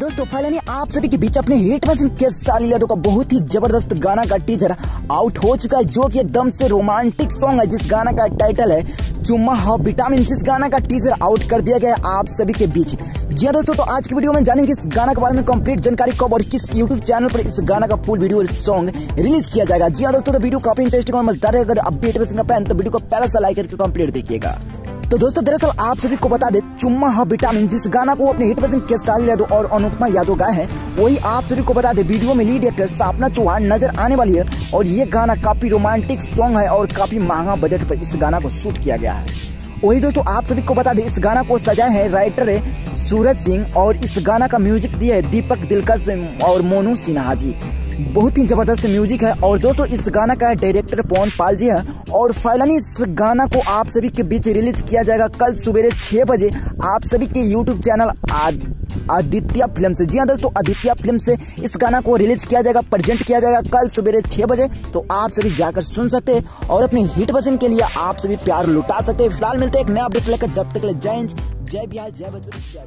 Finally आप सभी के बीच अपने हिट मशीन के साली यादव का बहुत ही ज़बरदस्त गाना का टीजर आउट हो चुका है, जो कि एकदम से रोमांटिक सॉन्ग है। जिस गाना का टाइटल है, चुम्मा हो विटामिन इस गाना का टीजर आउट कर दिया गया है आप सभी के बीच। जी हाँ दोस्तों तो आज की वीडियो में जानेंगे इस गाना के बारे में कंप्लीट जानकारी कब और किस यूट्यूब चैनल पर इस गाना का फुल वीडियो सॉन्ग रिलीज़ किया जाएगा। जी हाँ दोस्तों तो वीडियो काफ़ी इंटरेस्टिंग और मज़ेदार है। अगर अपडेट में पाए तो वीडियो को पहले से लाइक करके कंप्लीट देखिएगा। तो दोस्तों, दरअसल आप सभी को बता दे, चुम्मा हा विटामिन, जिस गाना को अपने हिट पसंद केसारी यादव और अनुपमा यादव गाए हैं, वही आप सभी को बता दे, वीडियो में लीड एक्टर सापना चौहान नज़र आने वाली है और ये गाना काफ़ी रोमांटिक सॉन्ग है और काफ़ी महँगा बजट पर इस गाना को शूट किया गया है। वही दोस्तों, आप सभी को बता दें, इस गाना को सजाए हैं राइटर है सूरज सिंह और इस गाना का म्यूज़िक दिया है दीपक दिलकश और मोनू सिन्हा जी। बहुत ही ज़बरदस्त म्यूज़िक है। और दोस्तों, इस गाना का डायरेक्टर पवन पाल जी है। और फाइनली इस गाना को आप सभी के बीच रिलीज़ किया जाएगा कल सवेरे छह बजे। आप सभी के यूट्यूब चैनल आदित्य फ़िल्म से। जी हाँ दोस्तों, आदित्य फ़िल्म से इस गाना को रिलीज़ किया जाएगा प्रेजेंट किया जाएगा कल सवेरे छह बजे। तो आप सभी जाकर सुन सकते हैं और अपने हिट वज़न के लिए आप सभी प्यार लुटा सकते हैं। फ़िलहाल मिलते हैं एक नया अपडेट लेकर। जब तक जय जय बिहार, जय भोजपुरी जय